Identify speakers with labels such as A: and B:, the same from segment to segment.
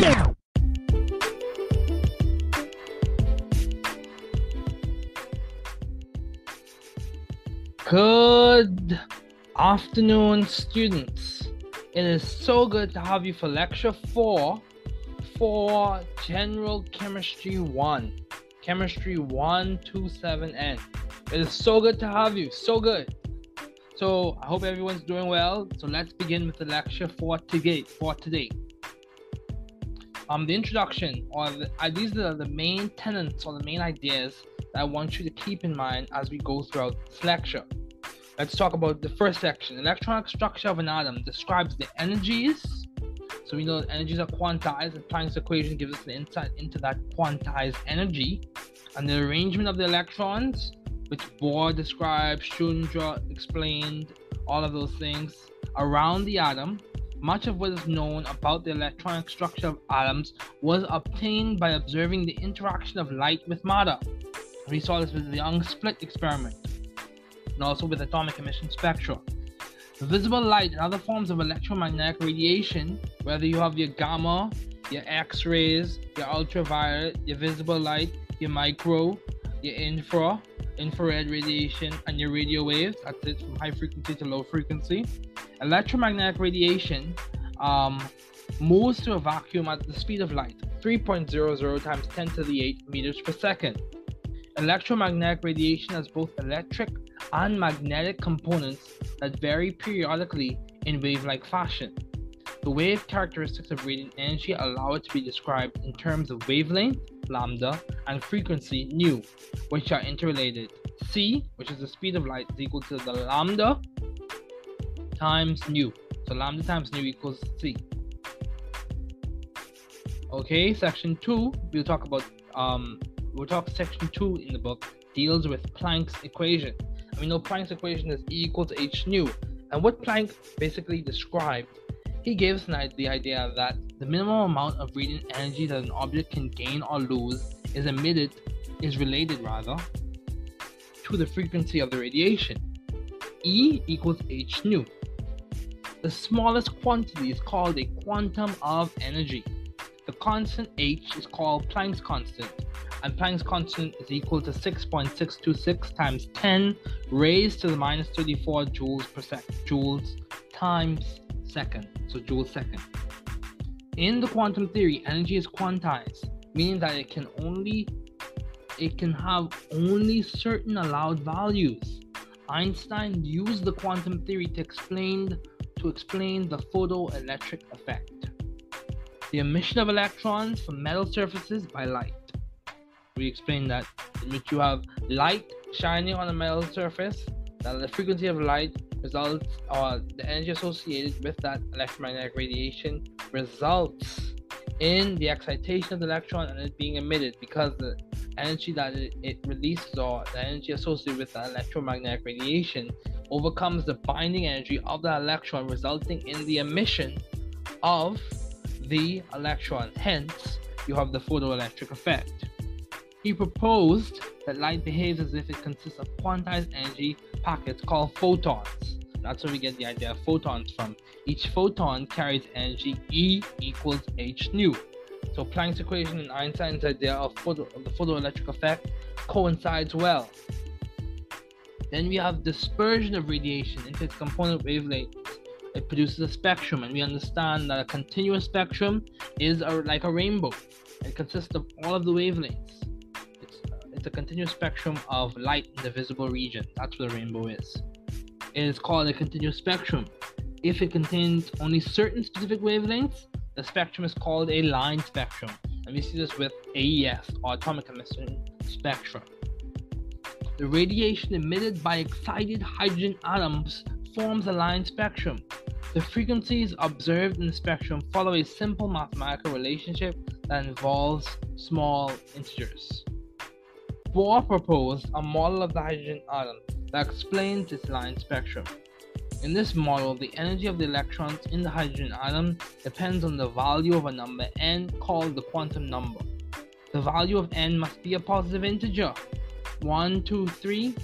A: Good afternoon, students. It is so good to have you for lecture four for General Chemistry 1. Chemistry 127N. It is so good to have you. So good. So I hope everyone's doing well. So let's begin with the lecture for today. For today. Um, the introduction or the, uh, these are the main tenets or the main ideas that I want you to keep in mind as we go throughout this lecture. Let's talk about the first section. Electronic structure of an atom describes the energies. So we know that energies are quantized, and Planck's equation gives us the insight into that quantized energy. And the arrangement of the electrons, which Bohr described, Schrödinger explained, all of those things around the atom. Much of what is known about the electronic structure of atoms was obtained by observing the interaction of light with matter. We saw this with the Young slit experiment and also with atomic emission spectra. Visible light and other forms of electromagnetic radiation, whether you have your gamma, your X rays, your ultraviolet, your visible light, your micro, your infra, infrared radiation, and your radio waves. That's it from high frequency to low frequency. Electromagnetic radiation um, moves through a vacuum at the speed of light, 3.00 times 10 to the 8 meters per second. Electromagnetic radiation has both electric and magnetic components that vary periodically in wave-like fashion. The wave characteristics of radiant energy allow it to be described in terms of wavelength, lambda, and frequency, nu, which are interrelated. c, which is the speed of light, is equal to the lambda times nu. So lambda times nu equals c. Okay, section 2, we'll talk about, um, we'll talk section 2 in the book, deals with Planck's equation we know Planck's equation is E equal to h nu. And what Planck basically described, he gives the idea that the minimum amount of radiant energy that an object can gain or lose is emitted, is related rather, to the frequency of the radiation. E equals h nu. The smallest quantity is called a quantum of energy. The constant h is called Planck's constant, and Planck's constant is equal to 6.626 times 10 raised to the minus 34 joules per second, joules times second, so joules second. In the quantum theory, energy is quantized, meaning that it can only it can have only certain allowed values. Einstein used the quantum theory to explain to explain the photoelectric effect. The emission of electrons from metal surfaces by light we explained that in which you have light shining on a metal surface, that the frequency of light results or the energy associated with that electromagnetic radiation results in the excitation of the electron and it being emitted because the energy that it, it releases or the energy associated with the electromagnetic radiation overcomes the binding energy of the electron resulting in the emission of the electron hence you have the photoelectric effect he proposed that light behaves as if it consists of quantized energy packets called photons. That's where we get the idea of photons from. Each photon carries energy E equals h nu. So Planck's equation and Einstein's idea of, photo, of the photoelectric effect coincides well. Then we have dispersion of radiation into its component wavelengths. It produces a spectrum, and we understand that a continuous spectrum is a, like a rainbow. It consists of all of the wavelengths it's a continuous spectrum of light in the visible region. That's what a rainbow is. It is called a continuous spectrum. If it contains only certain specific wavelengths, the spectrum is called a line spectrum. And we see this with AES, or atomic emission spectrum. The radiation emitted by excited hydrogen atoms forms a line spectrum. The frequencies observed in the spectrum follow a simple mathematical relationship that involves small integers. Bohr proposed a model of the hydrogen atom that explains its line spectrum. In this model, the energy of the electrons in the hydrogen atom depends on the value of a number n called the quantum number. The value of n must be a positive integer 1, 2, 3,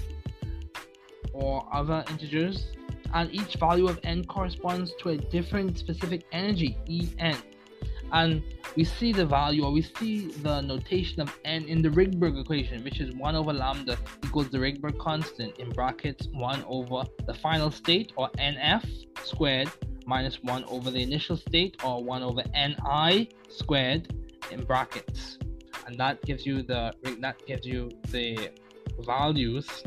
A: or other integers, and each value of n corresponds to a different specific energy, En. And we see the value or we see the notation of n in the Rydberg equation, which is 1 over lambda equals the Rydberg constant in brackets 1 over the final state or nf squared minus 1 over the initial state or 1 over ni squared in brackets. And that gives you the that gives you the values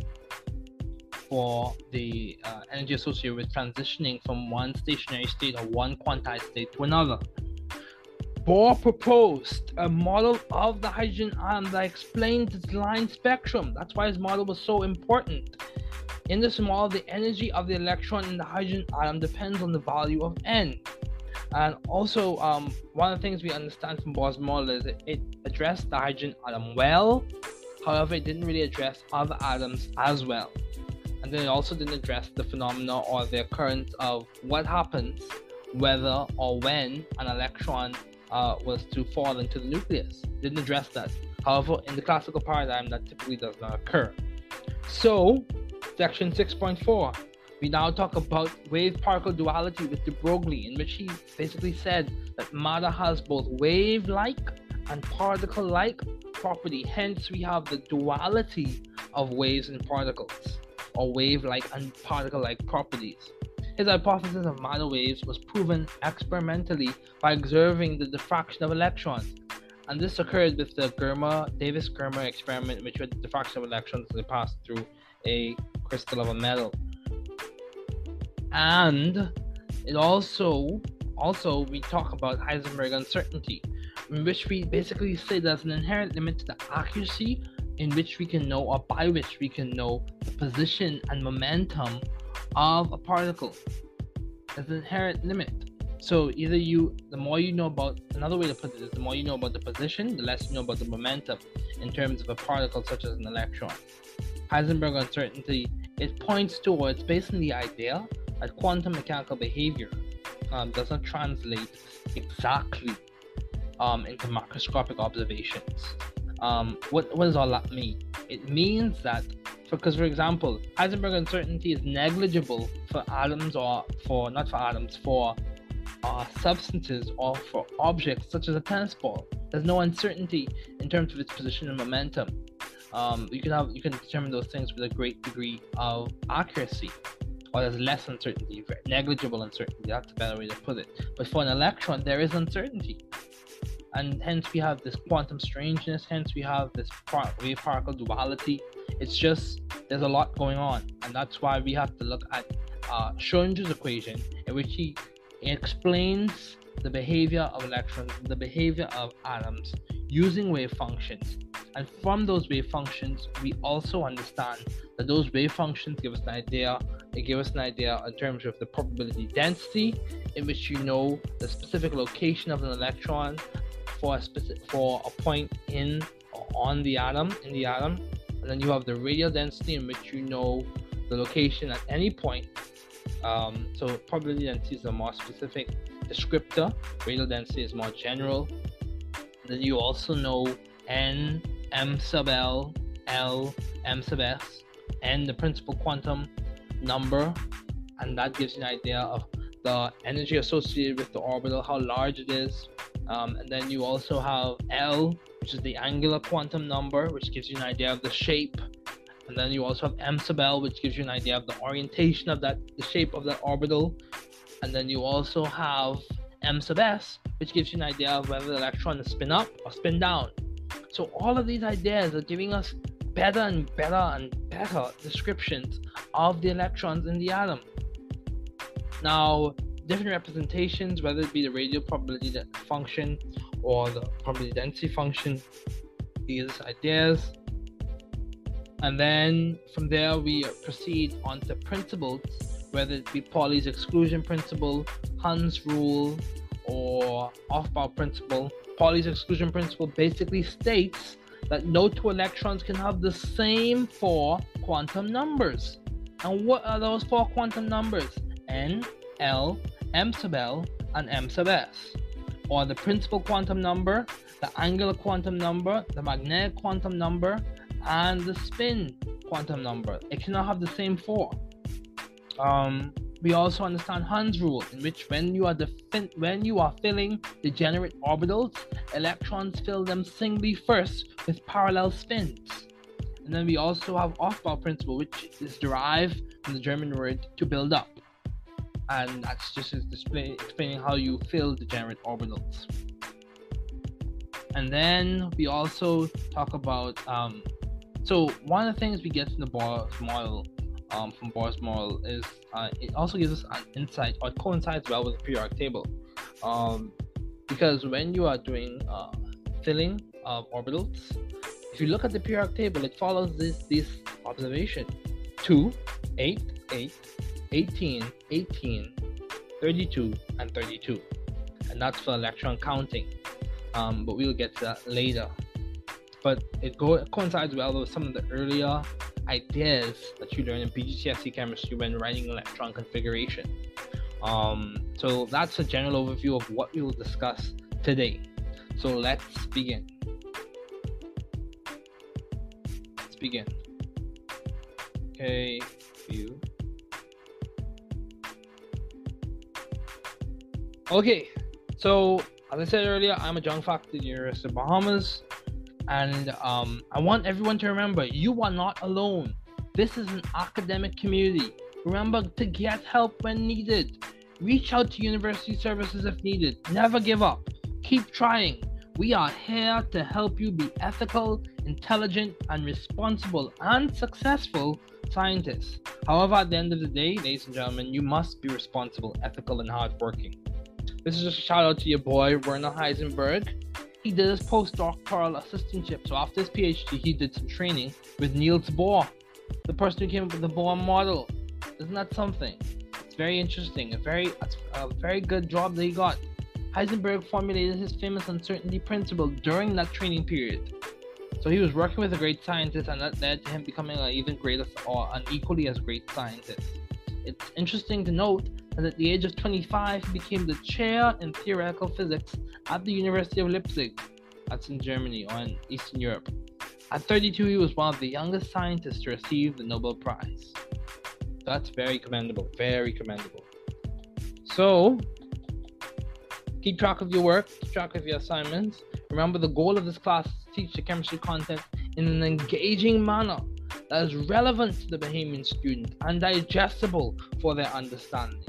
A: for the uh, energy associated with transitioning from one stationary state or one quantized state to another. Bohr proposed a model of the hydrogen atom that explained its line spectrum. That's why his model was so important. In this model, the energy of the electron in the hydrogen atom depends on the value of n. And also, um, one of the things we understand from Bohr's model is it, it addressed the hydrogen atom well, however, it didn't really address other atoms as well. And then it also didn't address the phenomena or the occurrence of what happens whether or when an electron uh, was to fall into the nucleus. Didn't address that. However, in the classical paradigm, that typically does not occur. So, section 6.4, we now talk about wave particle duality with de Broglie, in which he basically said that matter has both wave like and particle like property. Hence, we have the duality of waves and particles, or wave like and particle like properties. His hypothesis of matter waves was proven experimentally by observing the diffraction of electrons. And this occurred with the Germer Davis Germer experiment, which was the diffraction of electrons as they passed through a crystal of a metal. And it also also we talk about Heisenberg uncertainty, in which we basically say there's an inherent limit to the accuracy in which we can know or by which we can know the position and momentum of a particle. There's an inherent limit. So either you, the more you know about, another way to put it is the more you know about the position, the less you know about the momentum in terms of a particle such as an electron. Heisenberg uncertainty, it points towards based on the idea that quantum mechanical behavior um, does not translate exactly um, into macroscopic observations. Um, what, what does all that mean? It means that because for example heisenberg uncertainty is negligible for atoms or for not for atoms for uh, substances or for objects such as a tennis ball. There's no uncertainty in terms of its position and momentum. Um, you can have you can determine those things with a great degree of accuracy. Or there's less uncertainty negligible uncertainty that's a better way to put it. But for an electron there is uncertainty and hence we have this quantum strangeness hence we have this wave particle duality it's just there's a lot going on, and that's why we have to look at uh, Schrodinger's equation, in which he explains the behavior of electrons, the behavior of atoms using wave functions. And from those wave functions, we also understand that those wave functions give us an idea. They give us an idea in terms of the probability density, in which you know the specific location of an electron for a specific for a point in on the atom in the atom and then you have the radial density in which you know the location at any point. Um, so probability density is a more specific descriptor. Radial density is more general. And Then you also know n, m sub l, l, m sub s, n the principal quantum number, and that gives you an idea of the energy associated with the orbital, how large it is. Um, and then you also have L, which is the angular quantum number, which gives you an idea of the shape. And then you also have m sub l, which gives you an idea of the orientation of that, the shape of that orbital. And then you also have m sub s, which gives you an idea of whether the electron is spin up or spin down. So all of these ideas are giving us better and better and better descriptions of the electrons in the atom. Now, different representations, whether it be the radial probability function or the probability density function, these ideas. And then from there, we proceed on to principles, whether it be Pauli's exclusion principle, Hund's rule, or Aufbau principle. Pauli's exclusion principle basically states that no two electrons can have the same four quantum numbers. And what are those four quantum numbers? N, L, M sub L, and M sub S or the principal quantum number, the angular quantum number, the magnetic quantum number, and the spin quantum number. It cannot have the same four. Um, we also understand Hund's rule, in which when you are when you are filling degenerate orbitals, electrons fill them singly first with parallel spins. And then we also have Aufbau principle, which is derived from the German word to build up. And that's just display, explaining how you fill degenerate orbitals. And then we also talk about um, so one of the things we get from the Bohr's model um, from Bohr's model is uh, it also gives us an insight or it coincides well with the periodic table. Um, because when you are doing uh, filling of orbitals, if you look at the periodic table, it follows this this observation 2, 8, 8, 18, 18, 32, and 32. And that's for electron counting. Um, but we'll get to that later. But it go- coincides well with some of the earlier ideas that you learn in BGCSE chemistry when writing electron configuration. Um, so that's a general overview of what we will discuss today. So let's begin. Let's begin. Okay, view. Okay, so as I said earlier, I'm a young faculty in the University of Bahamas. And um, I want everyone to remember you are not alone. This is an academic community. Remember to get help when needed. Reach out to university services if needed. Never give up. Keep trying. We are here to help you be ethical, intelligent, and responsible and successful scientists. However, at the end of the day, ladies and gentlemen, you must be responsible, ethical, and hardworking. This is just a shout out to your boy, Werner Heisenberg he did his postdoctoral assistantship. So after his PhD, he did some training with Niels Bohr, the person who came up with the Bohr model. Isn't that something? It's very interesting. A very, a very good job that he got. Heisenberg formulated his famous uncertainty principle during that training period. So he was working with a great scientist, and that led to him becoming an even greater or an equally as great scientist. It's interesting to note and at the age of 25, he became the chair in theoretical physics at the University of Leipzig, that's in Germany or in Eastern Europe. At 32, he was one of the youngest scientists to receive the Nobel Prize. That's very commendable, very commendable. So, keep track of your work, keep track of your assignments. Remember, the goal of this class is to teach the chemistry content in an engaging manner that is relevant to the Bahamian student and digestible for their understanding.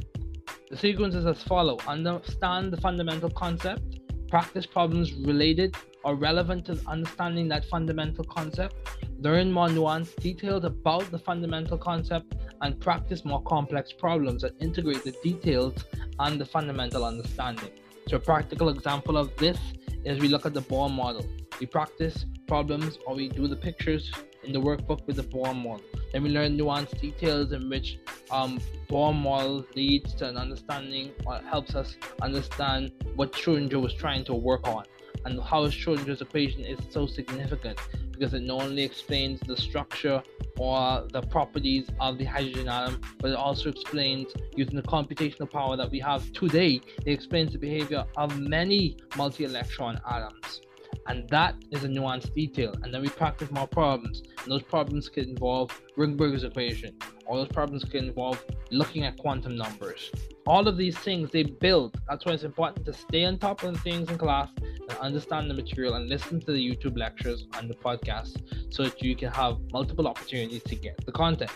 A: The sequence is as follows understand the fundamental concept, practice problems related or relevant to understanding that fundamental concept, learn more nuanced details about the fundamental concept, and practice more complex problems that integrate the details and the fundamental understanding. So, a practical example of this is we look at the Bohr model. We practice problems or we do the pictures in the workbook with the Bohr model. Then we learn nuanced details in which um, Bohr model leads to an understanding or helps us understand what Schrodinger was trying to work on and how Schrodinger's equation is so significant because it not only explains the structure or the properties of the hydrogen atom, but it also explains using the computational power that we have today, it explains the behavior of many multi-electron atoms. And that is a nuanced detail. And then we practice more problems. And those problems can involve Rydberg's equation. All those problems can involve looking at quantum numbers. All of these things they build. That's why it's important to stay on top of the things in class and understand the material and listen to the YouTube lectures and the podcast so that you can have multiple opportunities to get the content.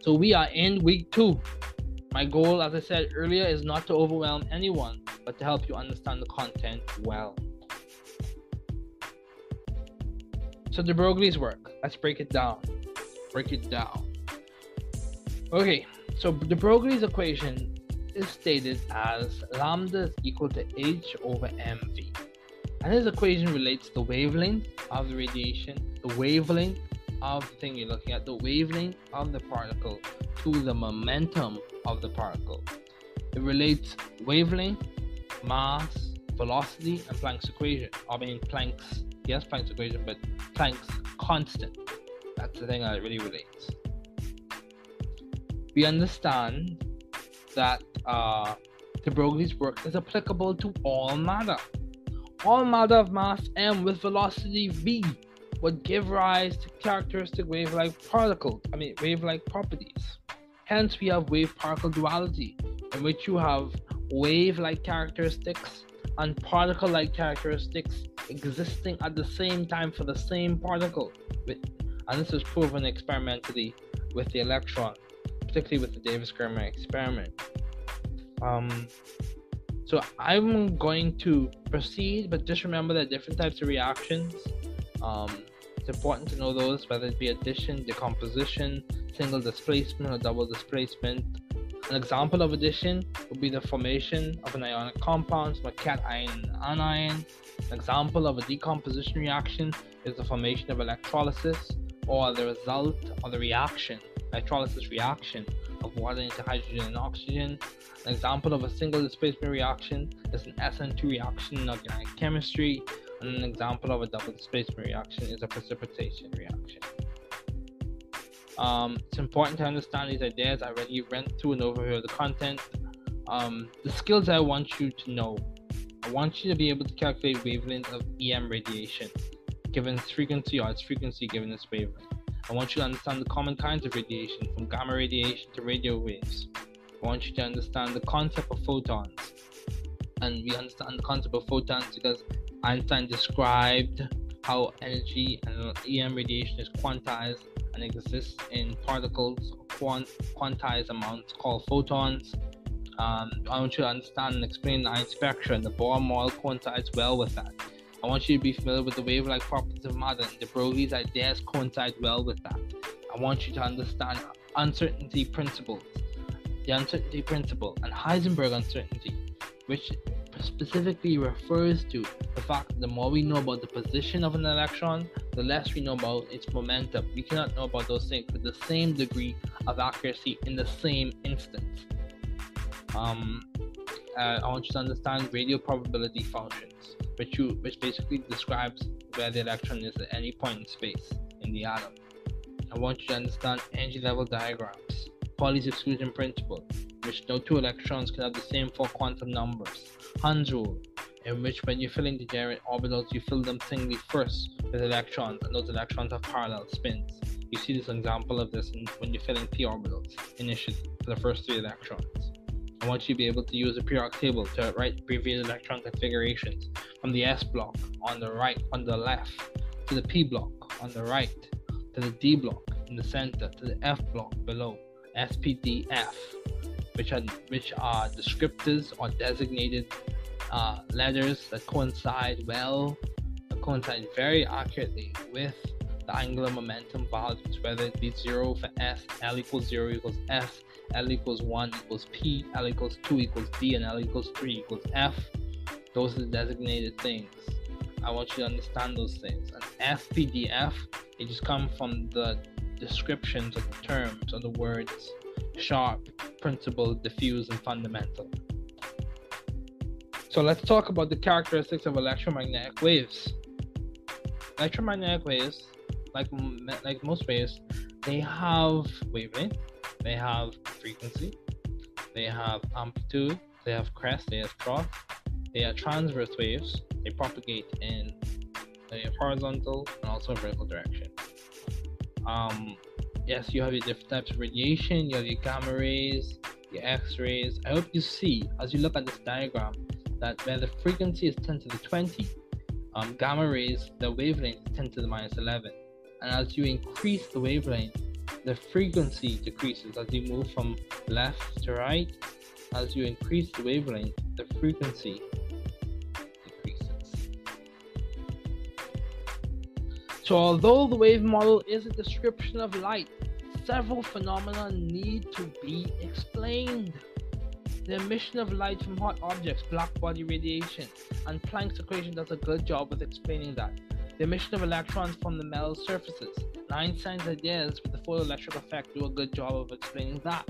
A: So we are in week two. My goal, as I said earlier, is not to overwhelm anyone, but to help you understand the content well. So de Broglie's work. Let's break it down. Break it down. Okay, so de Broglie's equation is stated as lambda is equal to h over mv. And this equation relates the wavelength of the radiation, the wavelength of the thing you're looking at, the wavelength of the particle to the momentum of the particle. It relates wavelength, mass, velocity, and Planck's equation. I mean Planck's yes, Planck's equation, but Planck's constant. That's the thing that really relates. We understand that uh, de Broglie's work is applicable to all matter. All matter of mass m with velocity v would give rise to characteristic wave-like particles, I mean wave-like properties. Hence, we have wave particle duality, in which you have wave like characteristics and particle like characteristics existing at the same time for the same particle. And this was proven experimentally with the electron, particularly with the Davis Germer experiment. Um, so I'm going to proceed, but just remember that different types of reactions. Um, it's important to know those, whether it be addition, decomposition, single displacement, or double displacement. An example of addition would be the formation of an ionic compound, so a cation anion. An example of a decomposition reaction is the formation of electrolysis, or the result of the reaction, electrolysis reaction of water into hydrogen and oxygen. An example of a single displacement reaction is an SN2 reaction in organic chemistry, and an example of a double displacement reaction is a precipitation reaction. Um, it's important to understand these ideas. I already went through an overview the content. Um, the skills I want you to know. I want you to be able to calculate wavelength of EM radiation, given its frequency or its frequency given its wavelength. I want you to understand the common kinds of radiation, from gamma radiation to radio waves. I want you to understand the concept of photons. And we understand the concept of photons because Einstein described how energy and EM radiation is quantized and exists in particles, quant- quantized amounts called photons. Um, I want you to understand and explain the Einstein spectrum. The Bohr model coincides well with that. I want you to be familiar with the wave-like properties of matter. De Broglie's ideas coincide well with that. I want you to understand uncertainty principles, the uncertainty principle, and Heisenberg uncertainty, which specifically refers to the fact that the more we know about the position of an electron, the less we know about its momentum. We cannot know about those things with the same degree of accuracy in the same instance. Um, uh, I want you to understand radial probability functions, which you which basically describes where the electron is at any point in space in the atom. I want you to understand energy level diagrams, Pauli's exclusion principle, which no two electrons can have the same four quantum numbers, Hund's rule, in which when you fill in degenerate orbitals, you fill them singly first with electrons, and those electrons have parallel spins. You see this example of this in, when you fill in p orbitals initially for the first three electrons. I want you to be able to use a periodic table to write previous electron configurations from the S block on the right, on the left, to the P block on the right, to the D block in the center, to the F block below, SPDF, which are which are descriptors or designated uh, letters that coincide well, that coincide very accurately with the angular momentum values, whether it be zero for S, L equals zero equals S, L equals 1 equals P, L equals 2 equals D, and L equals 3 equals F. Those are the designated things. I want you to understand those things. And SPDF, it just comes from the descriptions of the terms or the words sharp, principal, diffuse, and fundamental. So let's talk about the characteristics of electromagnetic waves. Electromagnetic waves, like like most waves, they have wavelength, they have frequency, they have amplitude, they have crest, they have trough, they are transverse waves. They propagate in a horizontal and also vertical direction. Um, yes, you have your different types of radiation, you have your gamma rays, your X rays. I hope you see as you look at this diagram that where the frequency is 10 to the 20, um, gamma rays, the wavelength is 10 to the minus 11. And as you increase the wavelength, the frequency decreases as you move from left to right. As you increase the wavelength, the frequency decreases. So, although the wave model is a description of light, several phenomena need to be explained. The emission of light from hot objects, black body radiation, and Planck's equation does a good job with explaining that. The emission of electrons from the metal surfaces, Einstein's ideas with the photoelectric effect do a good job of explaining that.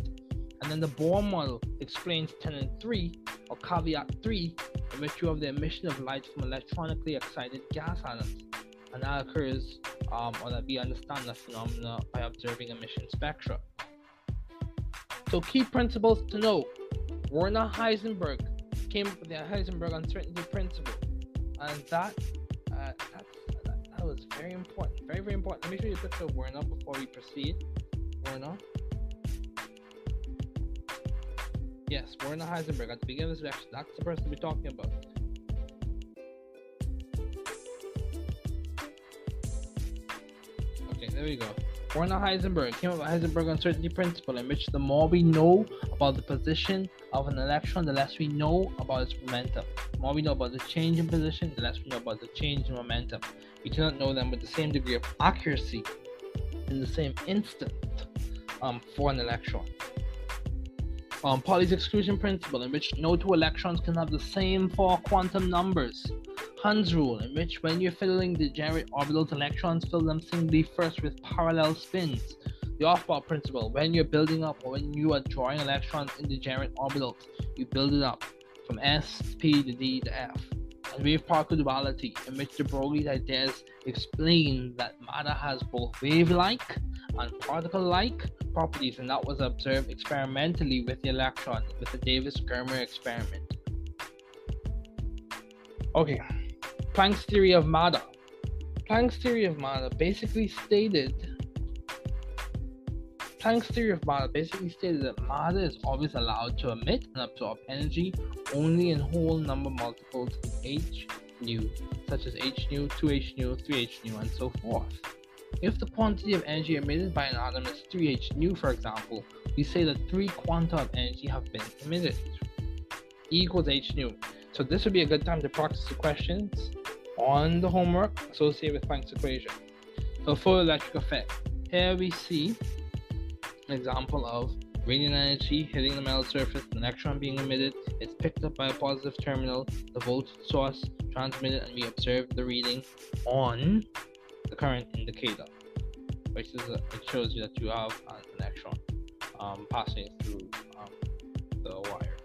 A: And then the Bohr model explains tenet 3, or caveat 3, in virtue of the emission of light from electronically excited gas atoms. And that occurs, um, or that we understand the phenomena by observing emission spectra. So, key principles to know Werner Heisenberg came up with the Heisenberg uncertainty principle, and that uh, that was very important. Very, very important. Make sure you put the Werner before we proceed. Werner. Yes, Werner Heisenberg at the beginning of this lecture. That's the person we're talking about. Okay, there we go. Werner Heisenberg came up with Heisenberg uncertainty principle, in which the more we know about the position of an electron, the less we know about its momentum. The more we know about the change in position, the less we know about the change in momentum. We cannot know them with the same degree of accuracy in the same instant um, for an electron. Um, Pauli's exclusion principle, in which no two electrons can have the same four quantum numbers. Hund's rule, in which when you're filling degenerate orbitals, electrons fill them singly first with parallel spins. The Aufbau principle, when you're building up or when you are drawing electrons in degenerate orbitals, you build it up from S, P to D to F. And wave particle duality, in which de Broglie's ideas explain that matter has both wave-like and particle-like properties, and that was observed experimentally with the electron with the Davis-Germer experiment. Okay, Planck's theory of matter. Planck's theory of matter basically stated Planck's theory of matter basically stated that matter is always allowed to emit and absorb energy only in whole number multiples of h nu, such as h nu, 2h nu, 3h nu, and so forth. If the quantity of energy emitted by an atom is 3h nu, for example, we say that three quanta of energy have been emitted. E equals h nu. So this would be a good time to practice the questions on the homework associated with Planck's equation. So photoelectric effect. Here we see an example of radiant energy hitting the metal surface, the electron being emitted, it's picked up by a positive terminal, the voltage source transmitted, and we observe the reading on the current indicator, which is a, it shows you that you have an electron um, passing through um, the wire.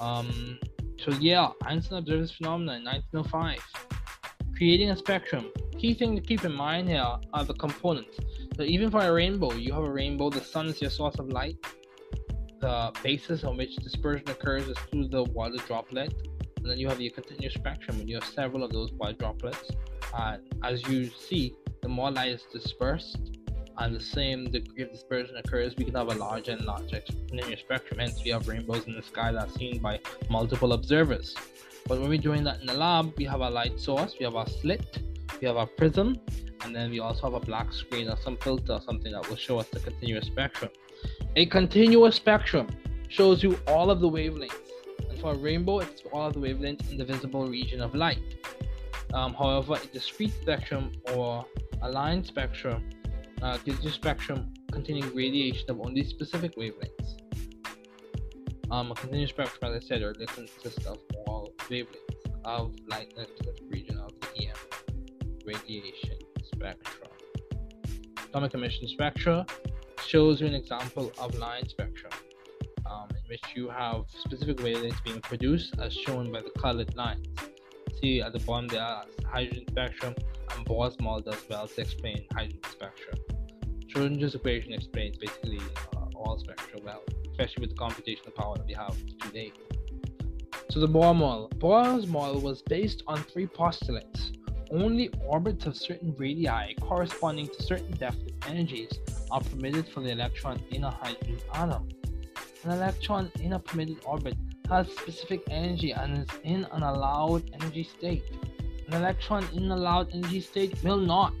A: Um, so yeah, Einstein observed this phenomenon in 1905, creating a spectrum. Key thing to keep in mind here are the components. So even for a rainbow, you have a rainbow. The sun is your source of light. The basis on which dispersion occurs is through the water droplet, and then you have your continuous spectrum, and you have several of those water droplets. And as you see, the more light is dispersed, and the same degree of dispersion occurs, we can have a larger and larger continuous spectrum. Hence, we have rainbows in the sky that are seen by multiple observers. But when we're doing that in the lab, we have a light source, we have our slit, we have our prism, and then we also have a black screen or some filter or something that will show us the continuous spectrum. A continuous spectrum shows you all of the wavelengths. And for a rainbow, it's all of the wavelengths in the visible region of light. Um, however, a discrete spectrum or a line spectrum uh, you spectrum containing radiation of only specific wavelengths. Um, a continuous spectrum, as I said earlier, consists of all wavelengths of light in a specific region of the EM radiation spectrum. Atomic emission spectra shows you an example of line spectrum, um, in which you have specific wavelengths being produced as shown by the colored lines. See at the bottom there are hydrogen spectrum and Bohr's model does well to explain hydrogen spectrum. Schrodinger's equation explains basically uh, all spectra well, especially with the computational power that we have today. So the Bohr model. Bohr's model was based on three postulates. Only orbits of certain radii corresponding to certain definite energies are permitted for the electron in a hydrogen atom. An electron in a permitted orbit has specific energy and is in an allowed energy state. An electron in an allowed energy state will not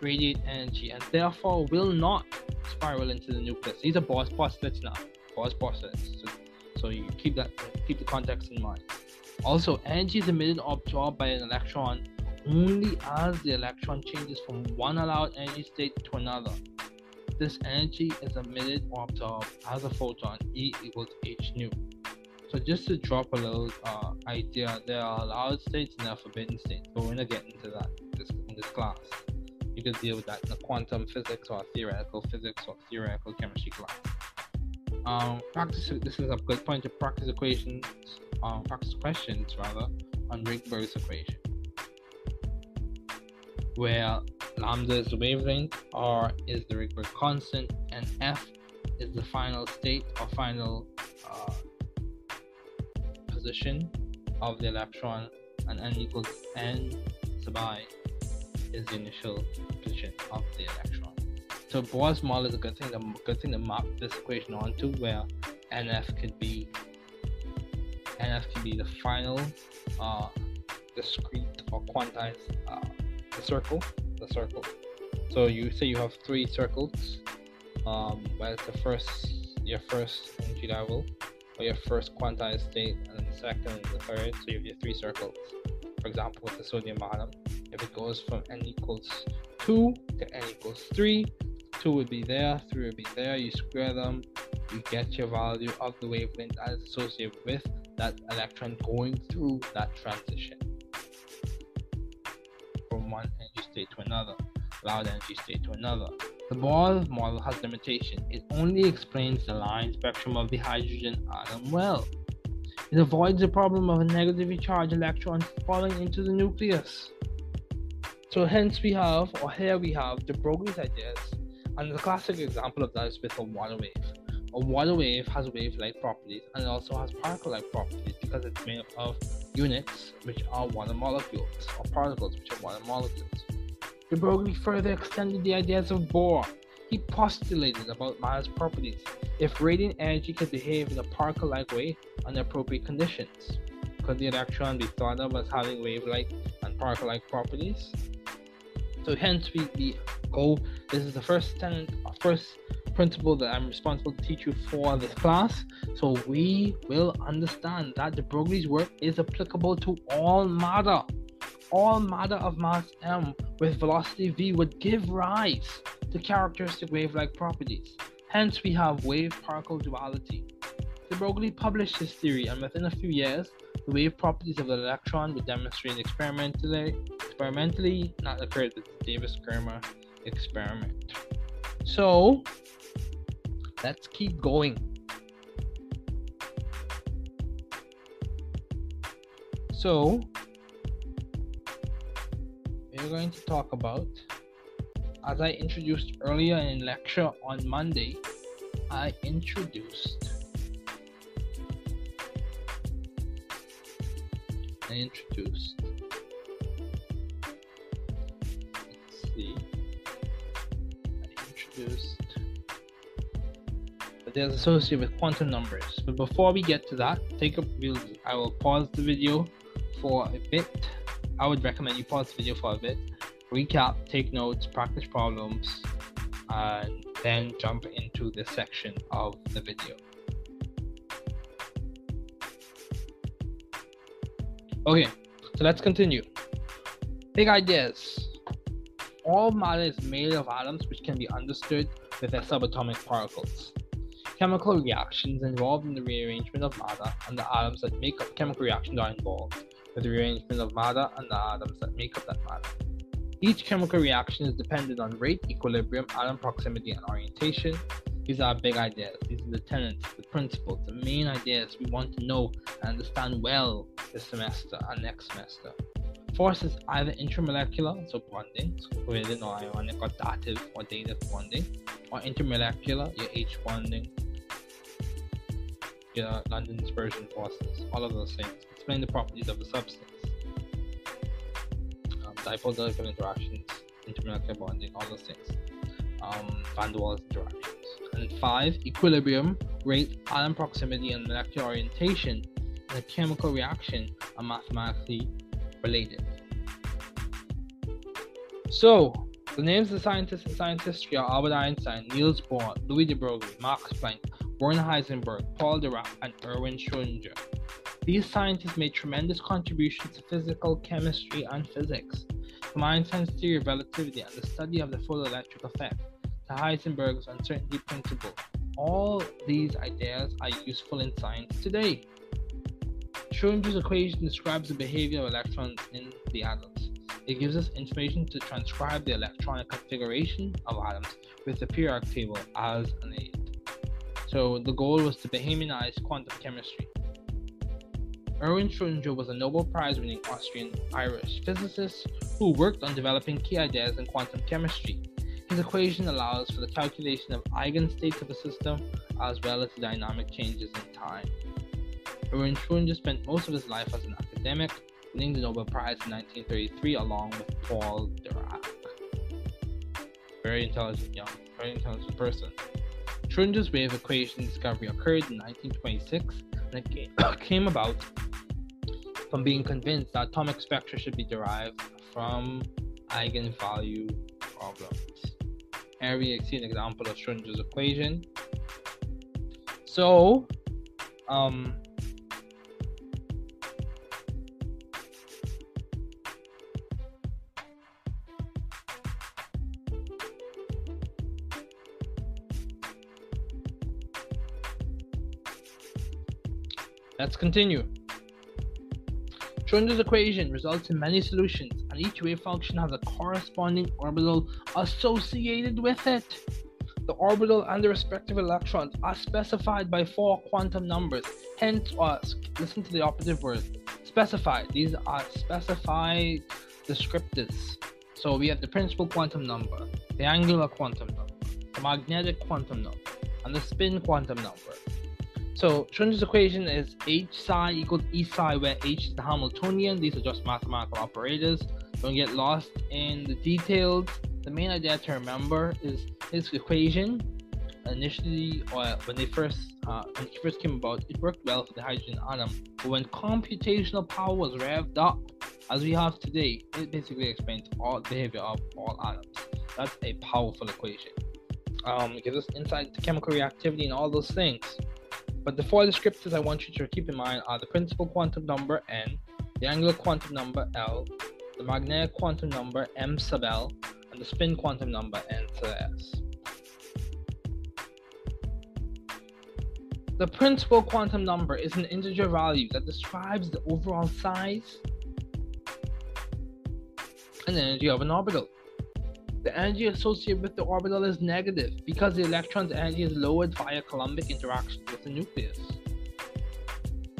A: radiate energy and therefore will not spiral into the nucleus. These are Bohr's postulates now. Bohr's postulates. So, so you keep that keep the context in mind. Also, energy is emitted or absorbed by an electron only as the electron changes from one allowed energy state to another. This energy is emitted or absorbed as a photon, E equals h nu. So just to drop a little uh, idea, there are allowed states and there are forbidden states, but we're gonna get into that in this, in this class. You can deal with that in a quantum physics or theoretical physics or theoretical chemistry class. Um, practice. This is a good point to practice equations, um, practice questions rather, on Rydberg's equation where lambda is the wavelength, r is the Rydberg constant, and f is the final state or final uh, position of the electron, and n equals n sub i is the initial position of the electron. So Bohr's model is a good thing. A good thing to map this equation onto, where NF could be NF could be the final uh, discrete or quantized uh, the circle, the circle. So you say you have three circles. Um, it's the first your first energy level, or your first quantized state, and the second and the third. So you have your three circles. For example, with the sodium atom, if it goes from n equals 2 to n equals 3, 2 would be there, 3 would be there, you square them, you get your value of the wavelength associated with that electron going through that transition from one energy state to another, loud energy state to another. The Bohr model has limitation. It only explains the line spectrum of the hydrogen atom well. It avoids the problem of a negatively charged electron falling into the nucleus. So hence we have, or here we have, de Broglie's ideas. And the classic example of that is with a water wave. A water wave has wave-like properties and also has particle-like properties because it's made up of units, which are water molecules, or particles, which are water molecules. De Broglie further extended the ideas of Bohr. He postulated about matter's properties. If radiant energy could behave in a particle-like way under appropriate conditions, could the electron be thought of as having wave-like and particle-like properties? So hence we, we go. This is the first tenant, first principle that I'm responsible to teach you for this class. So we will understand that de Broglie's work is applicable to all matter all matter of mass m with velocity v would give rise to characteristic wave-like properties. Hence, we have wave-particle duality. De Broglie published his theory, and within a few years, the wave properties of the electron were demonstrated experimentally, experimentally not occurred with the Davis-Germer experiment. So, let's keep going. So, we're going to talk about, as I introduced earlier in lecture on Monday, I introduced introduced let's see I introduced that there's associated with quantum numbers. But before we get to that, take a we'll, I will pause the video for a bit I would recommend you pause the video for a bit, recap, take notes, practice problems, and then jump into this section of the video. Okay, so let's continue. Big ideas. All matter is made of atoms which can be understood with their subatomic particles. Chemical reactions involved in the rearrangement of matter and the atoms that make up chemical reactions are involved with the rearrangement of matter and the atoms that make up that matter. Each chemical reaction is dependent on rate, equilibrium, atom proximity, and orientation. These are big ideas. These are the tenets, the principles, the main ideas we want to know and understand well this semester and next semester. Force is either intramolecular, so bonding, so covalent or ionic or dative or dative bonding, or intermolecular, your H bonding, your London dispersion forces, all of those things explain the properties of the substance. Um, dipole dipole interactions, intermolecular bonding, all those things. Um, van der Waals interactions. And five, equilibrium, rate, atom proximity, and molecular orientation and a chemical reaction are mathematically related. So, the names of the scientists in science history are Albert Einstein, Niels Bohr, Louis de Broglie, Max Planck, Werner Heisenberg, Paul Dirac, and Erwin Schrödinger. These scientists made tremendous contributions to physical chemistry and physics, from Einstein's theory of relativity and the study of the photoelectric effect to Heisenberg's uncertainty principle. All these ideas are useful in science today. Schrodinger's equation describes the behavior of electrons in the atoms. It gives us information to transcribe the electronic configuration of atoms with the periodic table as an aid. So the goal was to Bahamianize quantum chemistry. Erwin Schrödinger was a Nobel Prize winning Austrian Irish physicist who worked on developing key ideas in quantum chemistry. His equation allows for the calculation of eigenstates of a system as well as the dynamic changes in time. Erwin Schrödinger spent most of his life as an academic, winning the Nobel Prize in 1933 along with Paul Dirac. Very intelligent young, very intelligent person. Schrodinger's wave equation discovery occurred in 1926 and it came about from being convinced that atomic spectra should be derived from eigenvalue problems. We see an example of Schrodinger's equation. So, um, Let's continue. Schrodinger's equation results in many solutions, and each wave function has a corresponding orbital associated with it. The orbital and the respective electrons are specified by four quantum numbers. Hence, uh, listen to the operative word specified. These are specified descriptors. So we have the principal quantum number, the angular quantum number, the magnetic quantum number, and the spin quantum number. So Schrodinger's equation is h psi equals e psi, where h is the Hamiltonian. These are just mathematical operators. Don't get lost in the details. The main idea to remember is his equation. Initially, or when they first uh, when it first came about, it worked well for the hydrogen atom. But when computational power was revved up, as we have today, it basically explains all behavior of all atoms. That's a powerful equation. Um, it gives us insight into chemical reactivity and all those things. But the four descriptors I want you to keep in mind are the principal quantum number n, the angular quantum number L, the magnetic quantum number m sub L, and the spin quantum number n sub S. The principal quantum number is an integer value that describes the overall size and energy of an orbital the energy associated with the orbital is negative because the electron's energy is lowered via Coulombic interaction with the nucleus.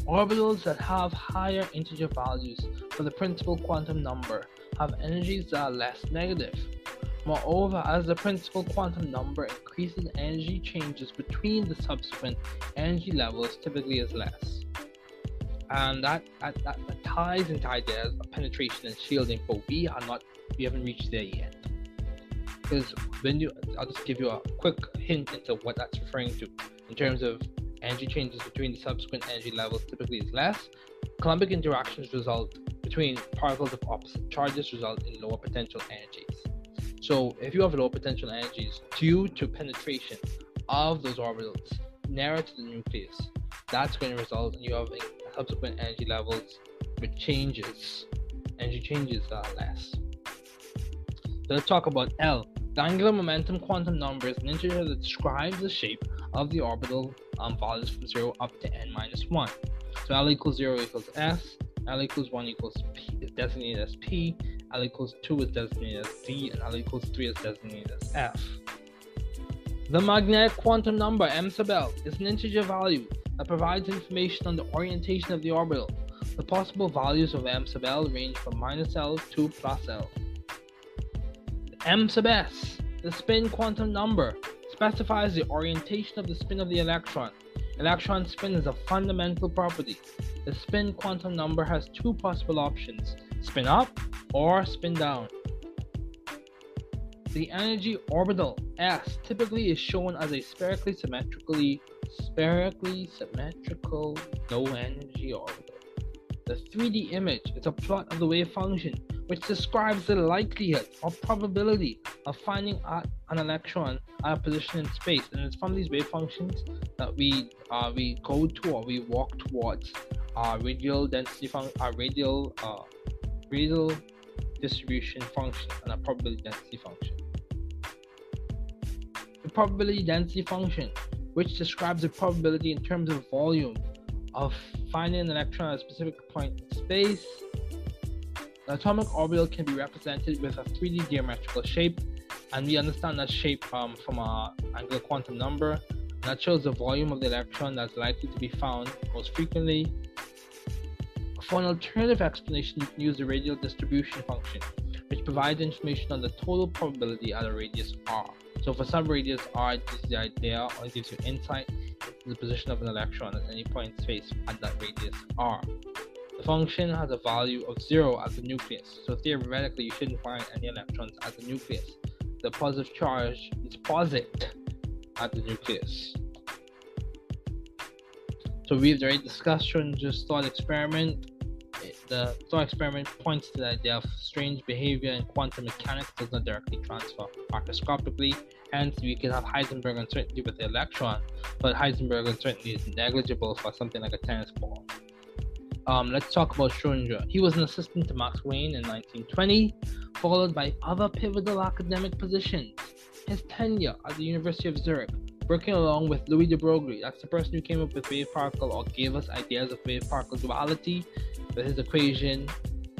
A: Orbitals that have higher integer values for the principal quantum number have energies that are less negative. Moreover, as the principal quantum number increases, energy changes between the subsequent energy levels typically is less. And that, that, that, ties into ideas of penetration and shielding, but we are not, we haven't reached there yet because when you, I'll just give you a quick hint into what that's referring to in terms of energy changes between the subsequent energy levels typically is less. Coulombic interactions result between particles of opposite charges result in lower potential energies. So if you have lower potential energies due to penetration of those orbitals nearer to the nucleus, that's going to result in you having subsequent energy levels with changes. Energy changes are less. So let's talk about L. The angular momentum quantum number is an integer that describes the shape of the orbital um, values from 0 up to n minus 1. So L equals 0 equals S, L equals 1 equals P is designated as P, L equals 2 is designated as D, and L equals 3 is designated as F. The magnetic quantum number m sub L is an integer value that provides information on the orientation of the orbital. The possible values of m sub L range from minus L to plus L. M sub s, the spin quantum number, specifies the orientation of the spin of the electron. Electron spin is a fundamental property. The spin quantum number has two possible options spin up or spin down. The energy orbital S typically is shown as a spherically symmetrically spherically symmetrical low energy orbital. The 3D image is a plot of the wave function which describes the likelihood or probability of finding an electron at a position in space. And it's from these wave functions that we uh, we go to or we walk towards our radial density function, our radial uh, radial distribution function, and a probability density function. The probability density function, which describes the probability in terms of volume of finding an electron at a specific point in space the atomic orbital can be represented with a 3D geometrical shape, and we understand that shape um, from our angular quantum number. That shows the volume of the electron that's likely to be found most frequently. For an alternative explanation, you can use the radial distribution function, which provides information on the total probability at a radius r. So for some radius r, it gives the idea or it gives you insight into the position of an electron at any point in space at that radius r. The function has a value of 0 at the nucleus, so theoretically you shouldn't find any electrons at the nucleus. The positive charge is positive at the nucleus. So we've already discussed Schrodinger's thought experiment. The thought experiment points to the idea of strange behavior in quantum mechanics does not directly transfer macroscopically. Hence, we can have Heisenberg uncertainty with the electron, but Heisenberg uncertainty is negligible for something like a tennis ball. Um, let's talk about Schrodinger. He was an assistant to Max Wien in 1920, followed by other pivotal academic positions. His tenure at the University of Zurich working along with Louis de Broglie. That's the person who came up with wave particle or gave us ideas of wave particle duality with his equation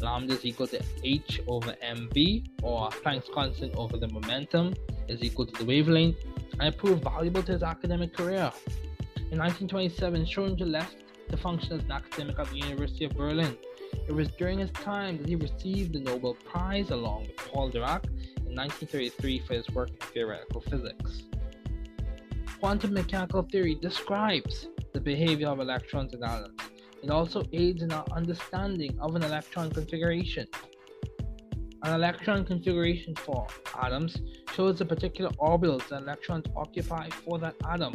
A: lambda is equal to h over mv or Planck's constant over the momentum is equal to the wavelength and it proved valuable to his academic career. In 1927, Schrödinger left to function as an academic at the University of Berlin. It was during his time that he received the Nobel Prize along with Paul Dirac in 1933 for his work in theoretical physics. Quantum mechanical theory describes the behavior of electrons and atoms. It also aids in our understanding of an electron configuration. An electron configuration for atoms shows the particular orbitals that electrons occupy for that atom.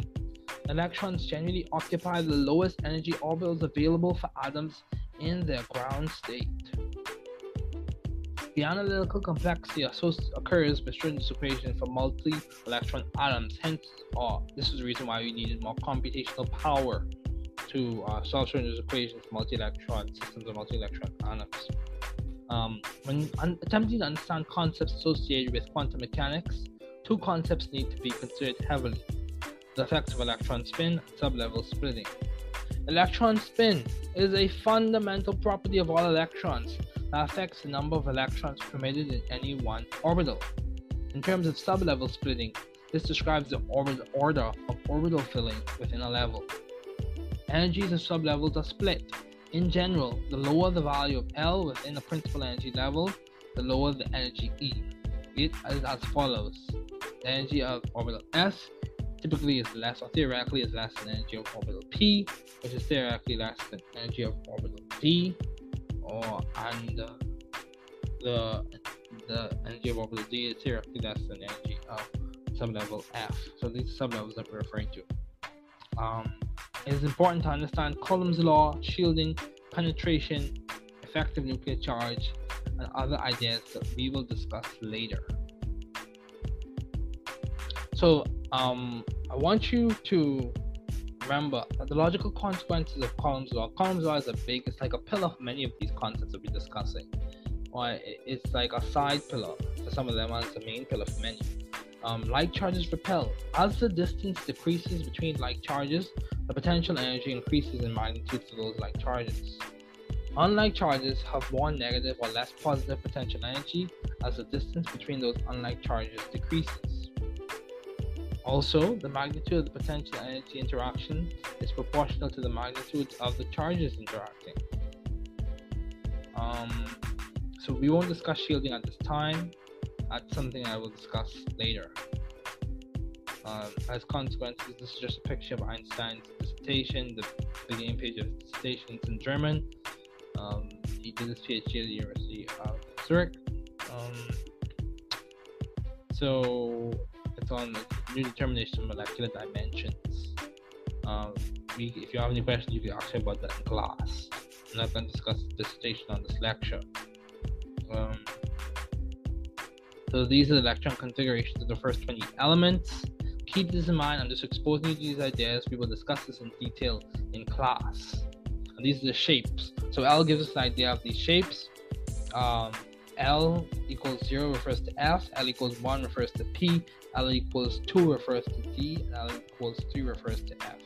A: Electrons generally occupy the lowest energy orbitals available for atoms in their ground state. The analytical complexity occurs with Schrodinger's equation for multi-electron atoms. Hence, uh, this is the reason why we needed more computational power to uh, solve Schrodinger's equation for multi-electron systems of multi-electron atoms. Um, when un- attempting to understand concepts associated with quantum mechanics, two concepts need to be considered heavily: the effects of electron spin sublevel splitting. Electron spin is a fundamental property of all electrons that affects the number of electrons permitted in any one orbital. In terms of sublevel splitting, this describes the orbit order of orbital filling within a level. Energies of sublevels are split. In general, the lower the value of L within a principal energy level, the lower the energy E. It is as follows. The energy of orbital S typically is less or theoretically is less than energy of orbital P, which is theoretically less than energy of orbital D, or and uh, the the energy of orbital D is theoretically less than energy of sublevel F. So these are sublevels that we're referring to. Um, it is important to understand Coulomb's law, shielding, penetration, effective nuclear charge, and other ideas that we will discuss later. So um, I want you to remember that the logical consequences of Coulomb's law. Coulomb's law is a big, it's like a pillar of many of these concepts we're discussing. Or it's like a side pillar for some of them, and it's a main pillar for many. Um, like charges repel. As the distance decreases between like charges, the potential energy increases in magnitude to those like charges. Unlike charges have more negative or less positive potential energy as the distance between those unlike charges decreases. Also, the magnitude of the potential energy interaction is proportional to the magnitude of the charges interacting. Um, so we won't discuss shielding at this time. That's something I will discuss later. Um, as consequences, this is just a picture of Einstein's dissertation. The beginning page of his dissertation is in German. Um, he did his PhD at the University of Zurich. Um, so it's on the new determination of molecular dimensions. Um, we, if you have any questions, you can ask me about that in class. I'm not going to discuss the dissertation on this lecture. Um, so these are the electron configurations of the first 20 elements. Keep this in mind. I'm just exposing you to these ideas. We will discuss this in detail in class. And these are the shapes. So L gives us an idea of these shapes. Um, L equals 0 refers to F, L equals 1 refers to P, L equals 2 refers to D, and L equals 3 refers to F.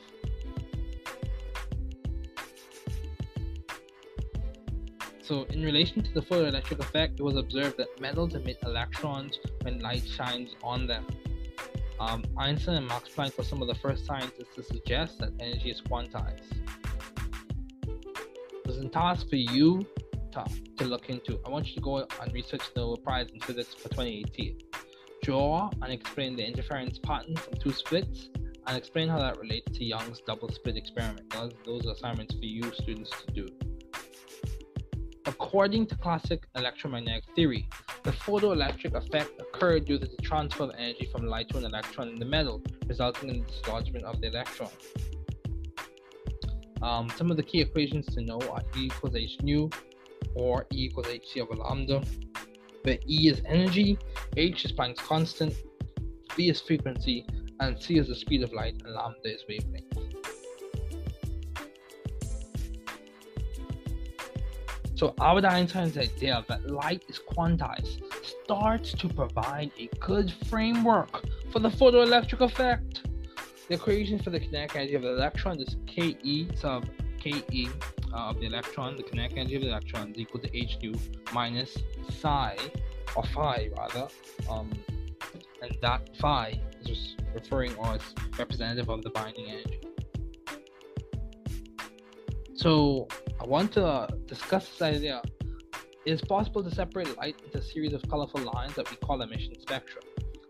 A: So, in relation to the photoelectric effect, it was observed that metals emit electrons when light shines on them. Um, Einstein and Max Planck were some of the first scientists to suggest that energy is quantized. It was a task for you to, to look into. I want you to go and research the prize in physics for 2018 draw and explain the interference pattern from two slits and explain how that relates to Young's double slit experiment. Those, those are assignments for you students to do. According to classic electromagnetic theory, the photoelectric effect occurred due to the transfer of energy from light to an electron in the metal, resulting in the dislodgement of the electron. Um, some of the key equations to know are E equals h nu or E equals hc over lambda, where E is energy, h is Planck's constant, v is frequency, and c is the speed of light, and lambda is wavelength. So Albert Einstein's idea that light is quantized starts to provide a good framework for the photoelectric effect. The equation for the kinetic energy of the electron is Ke sub Ke uh, of the electron, the kinetic energy of the electron is equal to h nu minus psi, or phi rather, um, and that phi is just referring or is representative of the binding energy. So I want to discuss this idea. It is possible to separate light into a series of colorful lines that we call emission spectra.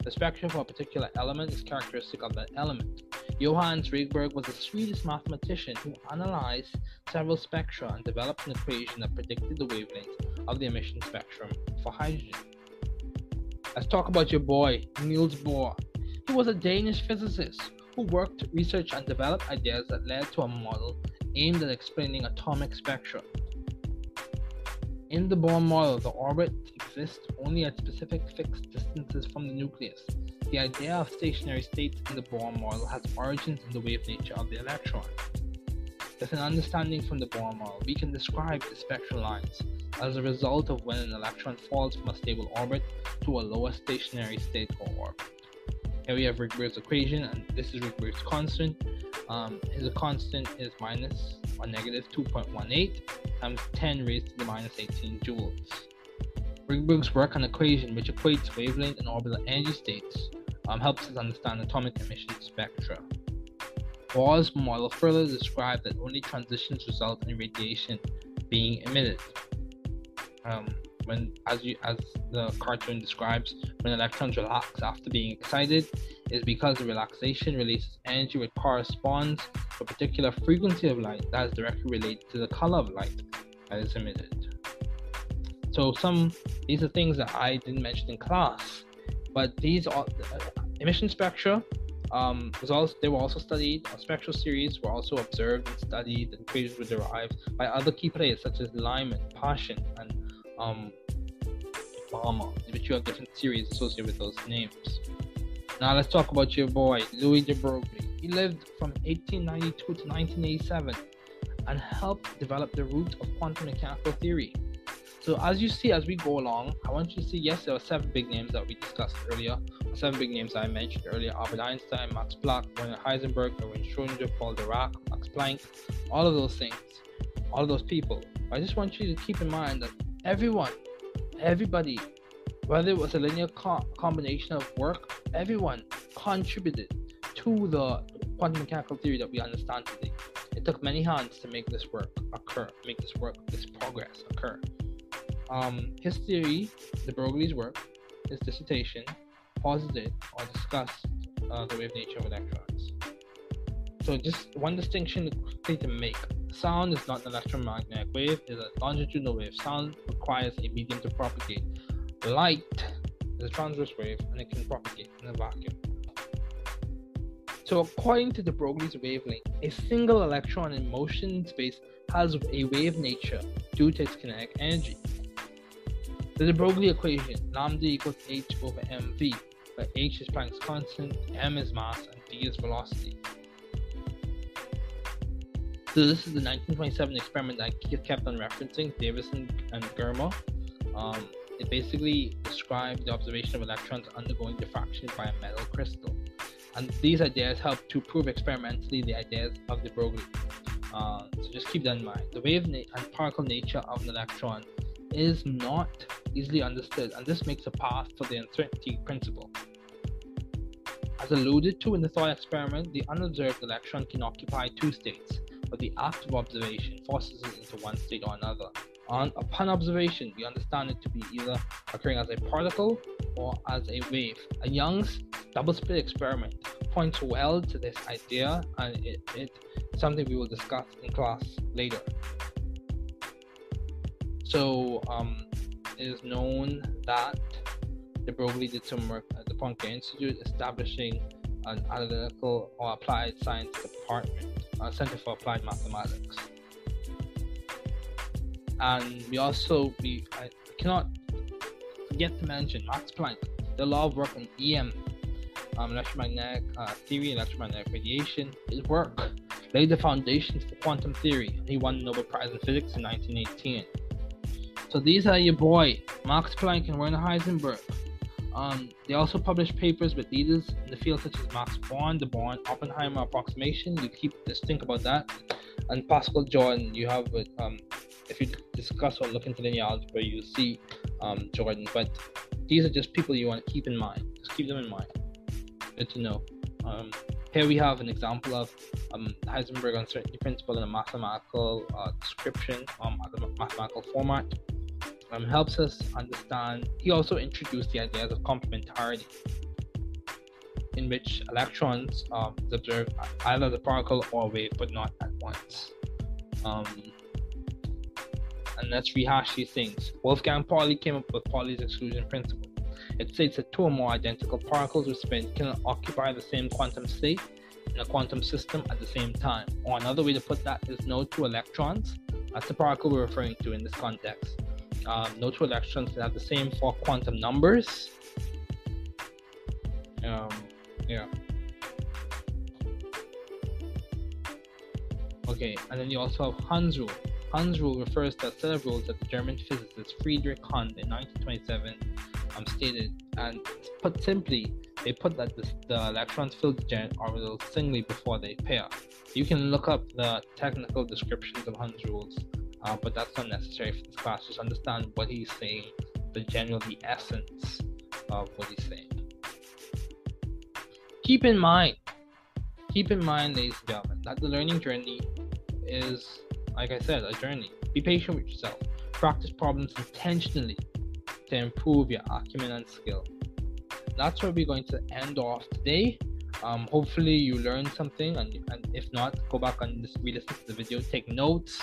A: The spectrum for a particular element is characteristic of that element. Johannes Rydberg was a Swedish mathematician who analyzed several spectra and developed an equation that predicted the wavelength of the emission spectrum for hydrogen. Let's talk about your boy, Niels Bohr. He was a Danish physicist who worked, researched, and developed ideas that led to a model aimed at explaining atomic spectra. In the Bohr model, the orbit exists only at specific fixed distances from the nucleus. The idea of stationary states in the Bohr model has origins in the wave nature of the electron. With an understanding from the Bohr model, we can describe the spectral lines as a result of when an electron falls from a stable orbit to a lower stationary state or orbit. Here we have Rydberg's equation, and this is Rydberg's constant. Um, his constant is minus or negative 2.18 times 10 raised to the minus 18 joules. Rydberg's work on equation, which equates wavelength and orbital energy states, um, helps us understand atomic emission spectra. Bohr's model further described that only transitions result in radiation being emitted. Um, when as you as the cartoon describes when electrons relax after being excited is because the relaxation releases energy which corresponds to a particular frequency of light that is directly related to the color of light that is emitted so some these are things that i didn't mention in class but these are uh, emission spectra um, was also they were also studied. spectral series were also observed and studied, and equations were derived by other key players such as Lyman, Paschen, and um, Balmer, but you have different series associated with those names. Now let's talk about your boy, Louis de Broglie. He lived from 1892 to 1987 and helped develop the root of quantum mechanical theory. So as you see as we go along, I want you to see yes, there were seven big names that we discussed earlier. Seven big names I mentioned earlier: Albert Einstein, Max Planck, Werner Heisenberg, Erwin Schrödinger, Paul Dirac, Max Planck, all of those things, all of those people. I just want you to keep in mind that everyone, everybody, whether it was a linear co- combination of work, everyone contributed to the quantum mechanical theory that we understand today. It took many hands to make this work occur, make this work, this progress occur. Um, his theory, de Broglie's work, his dissertation, posited or discussed uh, the wave nature of electrons. So, just one distinction to make Sound is not an electromagnetic wave, it is a longitudinal wave. Sound requires a medium to propagate. Light is a transverse wave and it can propagate in a vacuum. So, according to de Broglie's wavelength, a single electron in motion in space has a wave nature due to its kinetic energy. The de Broglie equation, lambda equals h over mv, where h is Planck's constant, m is mass, and v is velocity. So this is the 1927 experiment I kept on referencing, Davisson and Germer. Um, it basically described the observation of electrons undergoing diffraction by a metal crystal. And these ideas help to prove experimentally the ideas of de Broglie. Uh, so just keep that in mind. The wave na- and particle nature of an electron is not easily understood, and this makes a path for the uncertainty principle. As alluded to in the thought experiment, the unobserved electron can occupy two states but the act of observation forces it into one state or another. On, upon observation, we understand it to be either occurring as a particle or as a wave. A Young's double slit experiment points well to this idea, and it, it's something we will discuss in class later. So, um, it is known that de Broglie did some work at the Poincare Institute establishing an analytical or applied science department, a Center for Applied Mathematics. And we also we I cannot forget to mention Max Planck, the law of work in EM, um, electromagnetic uh, theory, electromagnetic radiation. His work laid the foundations for quantum theory. He won the Nobel Prize in Physics in 1918. So these are your boy, Max Planck and Werner Heisenberg. Um, they also published papers with leaders in the field such as Max Born, the Born Oppenheimer approximation. You keep just think about that. And Pascual Jordan, you have with um, if you discuss or look into linear algebra, you see um, Jordan. But these are just people you want to keep in mind. Just keep them in mind. Good to know. Um, here we have an example of um, Heisenberg uncertainty principle in a mathematical uh, description, um, mathematical format um, helps us understand. He also introduced the ideas of complementarity, in which electrons um, observe either the particle or wave, but not at once. Um, and let's rehash these things. Wolfgang Pauli came up with Pauli's exclusion principle. It states that two or more identical particles with spin can occupy the same quantum state in a quantum system at the same time. Or another way to put that is no two electrons. That's the particle we're referring to in this context um, no two electrons have the same four quantum numbers. Um, yeah. Okay, and then you also have Hund's rule. Hund's rule refers to a set of rules that the German physicist Friedrich Hund in 1927 um, stated, and put simply, they put that the, the electrons fill the gen orbital singly before they pair. You can look up the technical descriptions of Hund's rules uh, but that's not necessary for this class. Just understand what he's saying, the general, the essence of what he's saying. Keep in mind, keep in mind, ladies and gentlemen, that the learning journey is, like I said, a journey. Be patient with yourself. Practice problems intentionally to improve your acumen and skill. That's where we're going to end off today. Um, hopefully you learned something, and, and if not, go back and re-listen to the video, take notes,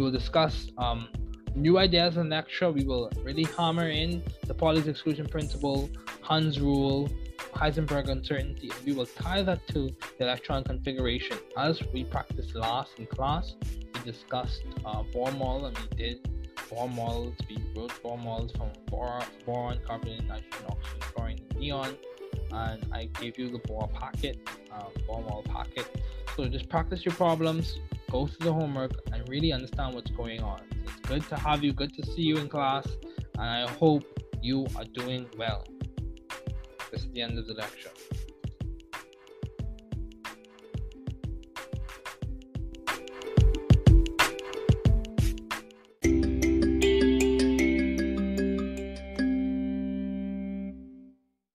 A: we will discuss um, new ideas in lecture. We will really hammer in the Pauli's exclusion principle, Hund's rule, Heisenberg uncertainty, and we will tie that to the electron configuration. As we practiced last in class, we discussed uh, Bohr model and we did Bohr models. We wrote Bohr models from Bohr, boron, carbon, nitrogen, oxygen, and neon. And I gave you the Bohr packet, uh, Bohr model packet. So just practice your problems, go through the homework and really understand what's going on. It's good to have you, good to see you in class, and I hope you are doing well. This is the end of the lecture.